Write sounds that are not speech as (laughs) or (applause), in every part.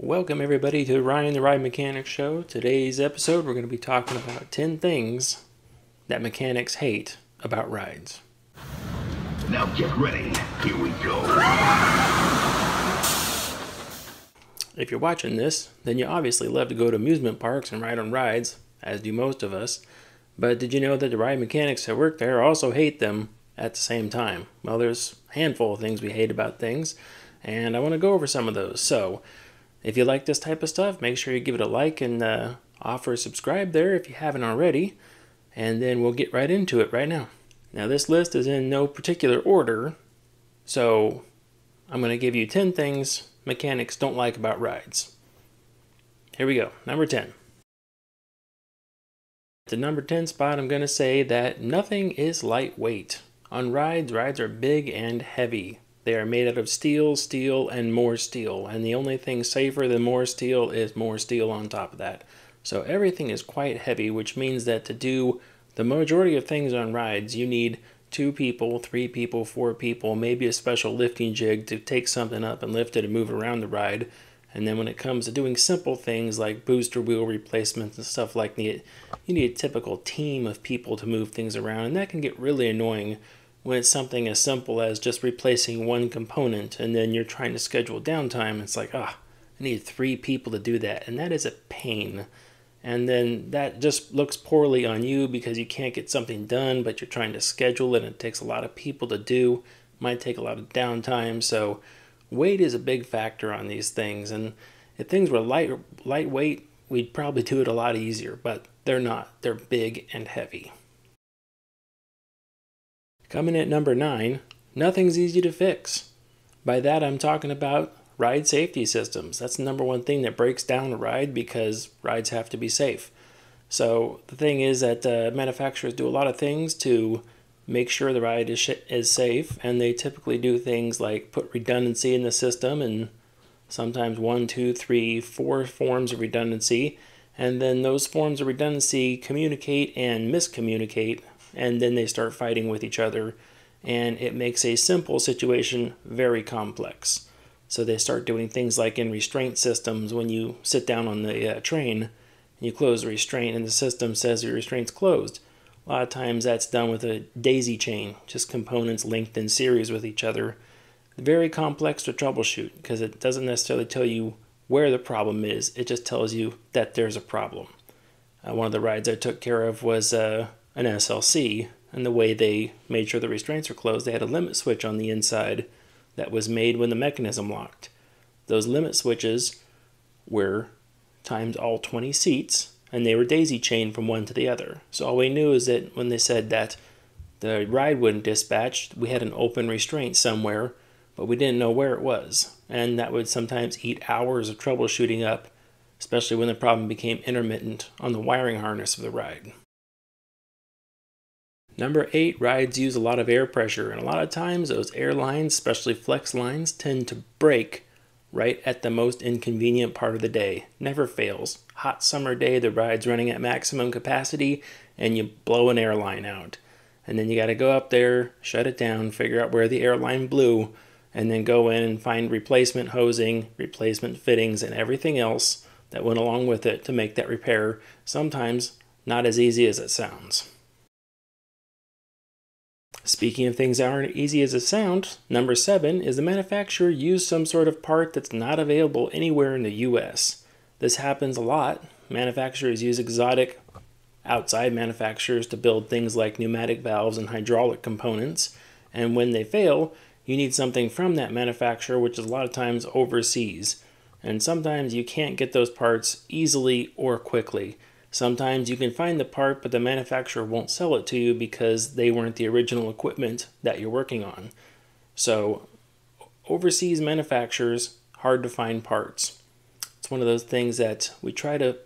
Welcome, everybody, to Ryan the Ride Mechanics Show. Today's episode, we're going to be talking about 10 things that mechanics hate about rides. Now get ready. Here we go. If you're watching this, then you obviously love to go to amusement parks and ride on rides, as do most of us. But did you know that the ride mechanics that work there also hate them at the same time? Well, there's a handful of things we hate about things, and I want to go over some of those. So, if you like this type of stuff, make sure you give it a like and uh, offer a subscribe there if you haven't already. And then we'll get right into it right now. Now, this list is in no particular order, so I'm going to give you 10 things mechanics don't like about rides. Here we go. Number 10. The number 10 spot, I'm going to say that nothing is lightweight. On rides, rides are big and heavy. They are made out of steel, steel, and more steel. And the only thing safer than more steel is more steel on top of that. So everything is quite heavy, which means that to do the majority of things on rides, you need two people, three people, four people, maybe a special lifting jig to take something up and lift it and move it around the ride. And then when it comes to doing simple things like booster wheel replacements and stuff like that, you need a typical team of people to move things around, and that can get really annoying when it's something as simple as just replacing one component and then you're trying to schedule downtime. It's like, ah, I need three people to do that, and that is a pain. And then that just looks poorly on you because you can't get something done, but you're trying to schedule it and it takes a lot of people to do. Might take a lot of downtime, so weight is a big factor on these things. And if things were light lightweight, we'd probably do it a lot easier, but they're not. They're big and heavy. Coming at number nine, nothing's easy to fix. By that, I'm talking about ride safety systems. That's the number one thing that breaks down a ride because rides have to be safe. So the thing is that uh, manufacturers do a lot of things to make sure the ride is, is safe, and they typically do things like put redundancy in the system and sometimes one, two, three, four forms of redundancy, and then those forms of redundancy communicate and miscommunicate and then they start fighting with each other, and it makes a simple situation very complex. So they start doing things like in restraint systems when you sit down on the uh, train you close the restraint and the system says your restraint's closed. A lot of times that's done with a daisy chain, just components linked in series with each other. Very complex to troubleshoot because it doesn't necessarily tell you where the problem is, it just tells you that there's a problem. Uh, one of the rides I took care of was uh, an SLC, and the way they made sure the restraints were closed, they had a limit switch on the inside that was made when the mechanism locked. Those limit switches were times all 20 seats, and they were daisy chained from one to the other. So all we knew is that when they said that the ride wouldn't dispatch, we had an open restraint somewhere, but we didn't know where it was. And that would sometimes eat hours of troubleshooting up, especially when the problem became intermittent on the wiring harness of the ride. Number eight, rides use a lot of air pressure, and a lot of times those airlines, especially flex lines, tend to break right at the most inconvenient part of the day. Never fails. Hot summer day, the ride's running at maximum capacity, and you blow an airline out. And then you got to go up there, shut it down, figure out where the airline blew, and then go in and find replacement hosing, replacement fittings, and everything else that went along with it to make that repair. Sometimes not as easy as it sounds. Speaking of things that aren't easy as it sounds, number seven is the manufacturer used some sort of part that's not available anywhere in the US. This happens a lot. Manufacturers use exotic outside manufacturers to build things like pneumatic valves and hydraulic components, and when they fail, you need something from that manufacturer, which is a lot of times overseas. And sometimes you can't get those parts easily or quickly. Sometimes you can find the part, but the manufacturer won't sell it to you because they weren't the original equipment that you're working on. So, overseas manufacturers, hard to find parts. It's one of those things that we try to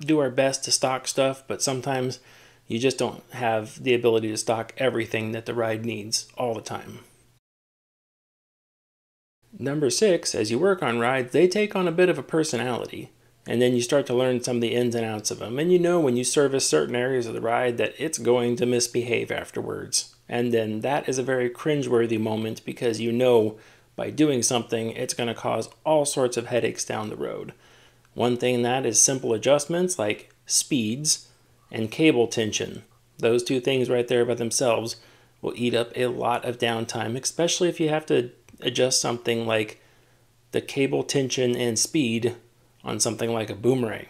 do our best to stock stuff, but sometimes you just don't have the ability to stock everything that the ride needs all the time. Number six, as you work on rides, they take on a bit of a personality and then you start to learn some of the ins and outs of them. And you know when you service certain areas of the ride that it's going to misbehave afterwards. And then that is a very cringeworthy moment because you know by doing something, it's going to cause all sorts of headaches down the road. One thing that is simple adjustments like speeds and cable tension. Those two things right there by themselves will eat up a lot of downtime, especially if you have to adjust something like the cable tension and speed on something like a boomerang.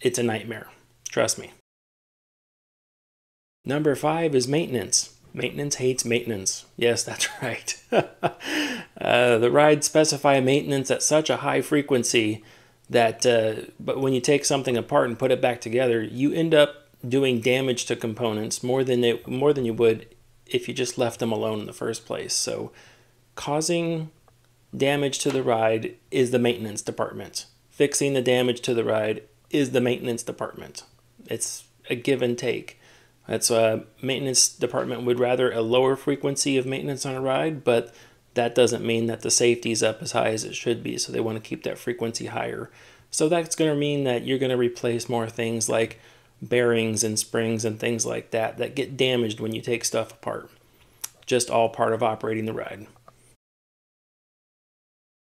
It's a nightmare. Trust me. Number five is maintenance. Maintenance hates maintenance. Yes, (laughs) that's right. (laughs) uh, the rides specify maintenance at such a high frequency that, uh, but when you take something apart and put it back together, you end up doing damage to components more than they, more than you would if you just left them alone in the first place. So, causing damage to the ride is the maintenance department. Fixing the damage to the ride is the maintenance department. It's a give and take. That's a maintenance department would rather a lower frequency of maintenance on a ride, but that doesn't mean that the safety is up as high as it should be. So they want to keep that frequency higher. So that's going to mean that you're going to replace more things like bearings and springs and things like that that get damaged when you take stuff apart. Just all part of operating the ride.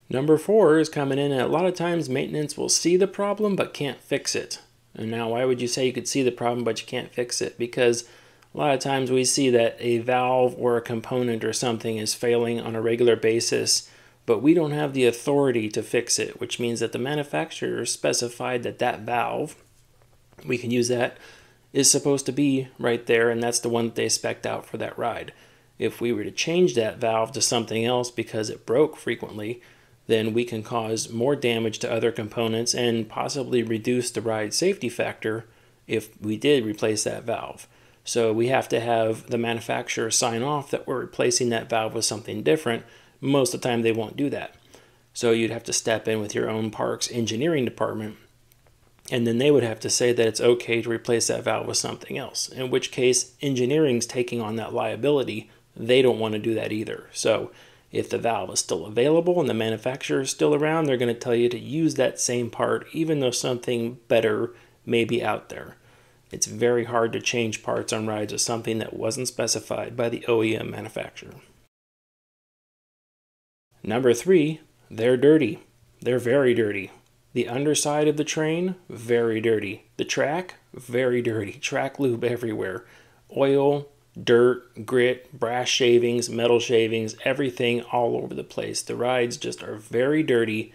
Number four is coming in, and a lot of times maintenance will see the problem but can't fix it. And now, why would you say you could see the problem but you can't fix it? Because a lot of times we see that a valve or a component or something is failing on a regular basis, but we don't have the authority to fix it, which means that the manufacturer specified that that valve, we can use that, is supposed to be right there, and that's the one that they spec'd out for that ride. If we were to change that valve to something else because it broke frequently, then we can cause more damage to other components and possibly reduce the ride safety factor if we did replace that valve. So we have to have the manufacturer sign off that we're replacing that valve with something different. Most of the time, they won't do that. So you'd have to step in with your own parks engineering department, and then they would have to say that it's okay to replace that valve with something else. In which case, engineering's taking on that liability. They don't want to do that either. So if the valve is still available and the manufacturer is still around, they're going to tell you to use that same part even though something better may be out there. It's very hard to change parts on rides with something that wasn't specified by the OEM manufacturer. Number three, they're dirty. They're very dirty. The underside of the train, very dirty. The track, very dirty. Track lube everywhere. Oil, dirt, grit, brass shavings, metal shavings, everything all over the place. The rides just are very dirty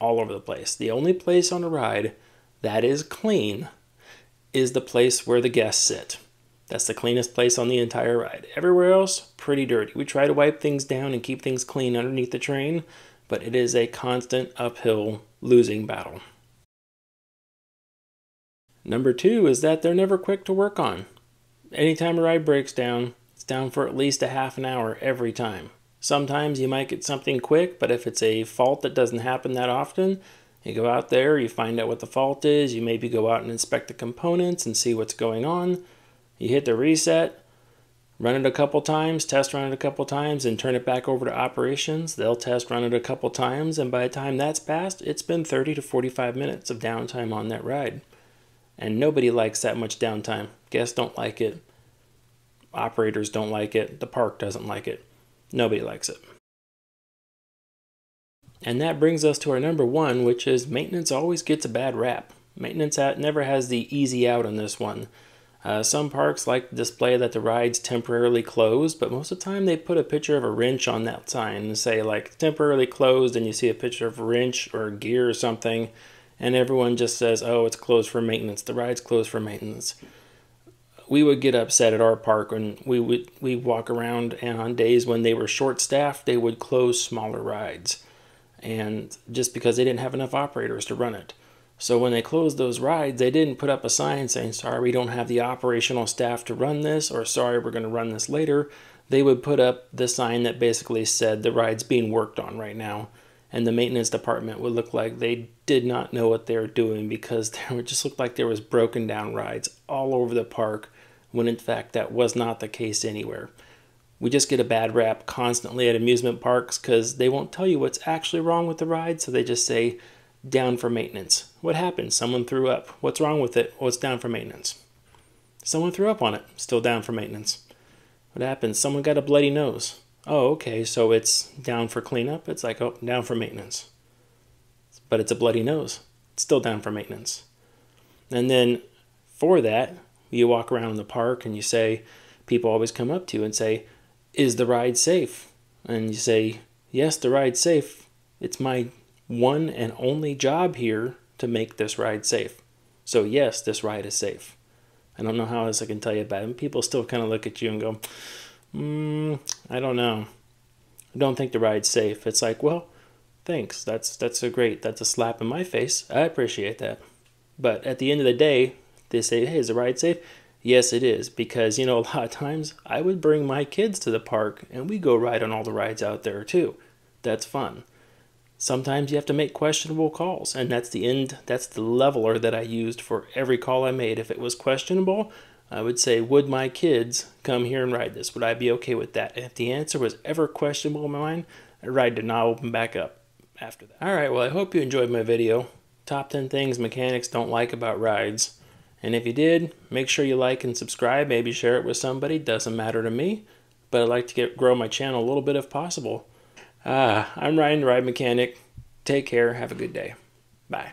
all over the place. The only place on a ride that is clean is the place where the guests sit. That's the cleanest place on the entire ride. Everywhere else, pretty dirty. We try to wipe things down and keep things clean underneath the train, but it is a constant uphill losing battle. Number two is that they're never quick to work on anytime a ride breaks down, it's down for at least a half an hour every time. Sometimes you might get something quick, but if it's a fault that doesn't happen that often, you go out there, you find out what the fault is, you maybe go out and inspect the components and see what's going on. You hit the reset, run it a couple times, test run it a couple times, and turn it back over to operations. They'll test run it a couple times, and by the time that's passed, it's been 30 to 45 minutes of downtime on that ride. And nobody likes that much downtime. Guests don't like it. Operators don't like it. The park doesn't like it. Nobody likes it. And that brings us to our number one, which is maintenance always gets a bad rap. Maintenance at never has the easy out on this one. Uh, some parks like to display that the ride's temporarily closed, but most of the time they put a picture of a wrench on that sign and say like temporarily closed, and you see a picture of a wrench or gear or something, and everyone just says, oh, it's closed for maintenance. The ride's closed for maintenance. We would get upset at our park when we would we walk around, and on days when they were short staffed, they would close smaller rides, and just because they didn't have enough operators to run it. So when they closed those rides, they didn't put up a sign saying, "Sorry, we don't have the operational staff to run this," or "Sorry, we're going to run this later." They would put up the sign that basically said the ride's being worked on right now and the maintenance department would look like they did not know what they were doing because (laughs) there just looked like there was broken down rides all over the park when in fact that was not the case anywhere. We just get a bad rap constantly at amusement parks because they won't tell you what's actually wrong with the ride, so they just say down for maintenance. What happened? Someone threw up. What's wrong with it? Well, it's down for maintenance. Someone threw up on it. Still down for maintenance. What happened? Someone got a bloody nose. oh, okay, so it's down for cleanup. It's like, oh, down for maintenance. But it's a bloody nose. It's still down for maintenance. And then for that, you walk around in the park and you say, people always come up to you and say, is the ride safe? And you say, yes, the ride's safe. It's my one and only job here to make this ride safe. So, yes, this ride is safe. I don't know how else I can tell you about it. People still kind of look at you and go, mm, I don't know. I don't think the ride's safe. It's like, well, thanks. That's that's a great. That's a slap in my face. I appreciate that. But at the end of the day, they say, hey, is the ride safe? Yes, it is. Because, you know, (laughs) a lot of times I would bring my kids to the park and we go ride on all the rides out there too. That's fun. Sometimes you have to make questionable calls, and that's the end, that's the leveler that I used for every call I made. If it was questionable, I would say, Would my kids come here and ride this? Would I be okay with that? And if the answer was ever questionable in my mind, I ride did not open back up after that. All right, well, I hope you enjoyed my video. Top 10 things mechanics don't like about rides. And if you did, make sure you like and subscribe. Maybe share it with somebody. Doesn't matter to me, but I'd like to get grow my channel a little bit if possible. Ah, I'm Ryan, the Ride Mechanic. Take care. Have a good day. Bye.